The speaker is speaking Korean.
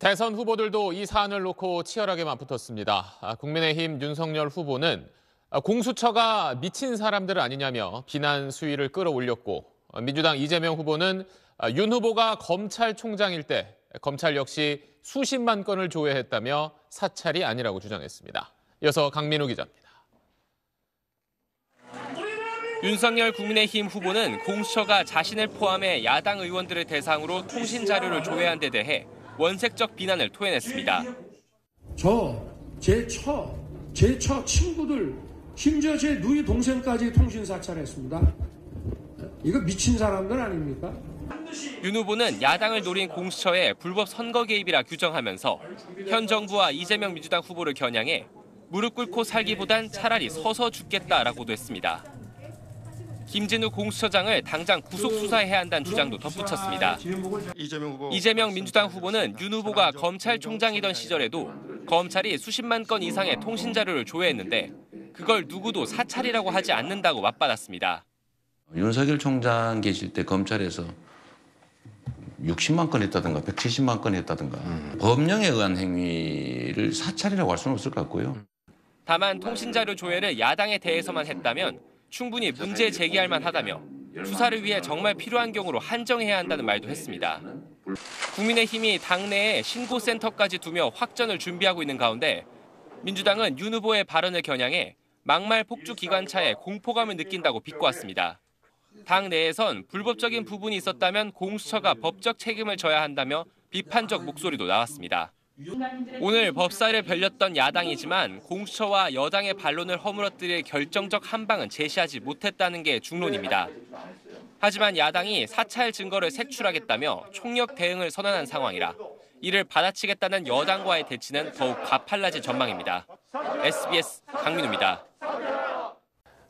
대선 후보들도 이 사안을 놓고 치열하게 맞붙었습니다. 아, 국민의힘 윤석열 후보는 아, 공수처가 미친 사람들 아니냐며 비난 수위를 끌어올렸고 어, 민주당 이재명 후보는 아, 윤 후보가 검찰총장일 때 검찰 역시 수십만 건을 조회했다며 사찰이 아니라고 주장했습니다. 이어서 강민우 기자입니다. 윤석열 국민의힘 후보는 공수처가 자신을 포함해 야당 의원들을 대상으로 통신 자료를 조회한 데 대해 원색적 비난을 토해냈습니다. 저, 제 처, 제 처 친구들, 심지어 제 누이 동생까지 통신 사찰했습니다. 이거 미친 사람들 아닙니까? 윤 후보는 야당을 노린 공수처의 불법 선거 개입이라 규정하면서 현 정부와 이재명 민주당 후보를 겨냥해 무릎 꿇고 살기보단 차라리 서서 죽겠다라고도 했습니다. 김진우 공수처장을 당장 구속 수사해야 한다는 주장도 덧붙였습니다. 이재명 민주당 후보는 윤 후보가 검찰총장이던 시절에도 검찰이 수십만 건 이상의 통신 자료를 조회했는데 그걸 누구도 사찰이라고 하지 않는다고 맞받았습니다. 윤석열 총장 계실 때 검찰에서 60만 건 했다든가 170만 건 했다든가 법령에 의한 행위를 사찰이라고 할 수는 없을 것 같고요. 다만 통신 자료 조회를 야당에 대해서만 했다면 충분히 문제 제기할 만하다며 수사를 위해 정말 필요한 경우로 한정해야 한다는 말도 했습니다. 국민의힘이 당내에 신고센터까지 두며 확전을 준비하고 있는 가운데 민주당은 윤 후보의 발언을 겨냥해 막말 폭주 기관차에 공포감을 느낀다고 비꼬았습니다. 당 내에선 불법적인 부분이 있었다면 공수처가 법적 책임을 져야 한다며 비판적 목소리도 나왔습니다. 오늘 법사를 벌렸던 야당이지만 공수처와 여당의 반론을 허물어뜨릴 결정적 한방은 제시하지 못했다는 게 중론입니다. 하지만 야당이 사찰 증거를 색출하겠다며 총력 대응을 선언한 상황이라 이를 받아치겠다는 여당과의 대치는 더욱 가팔라질 전망입니다. SBS 강민우입니다.